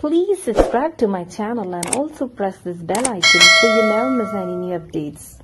Please subscribe to my channel and also press this bell icon so you never miss any new updates.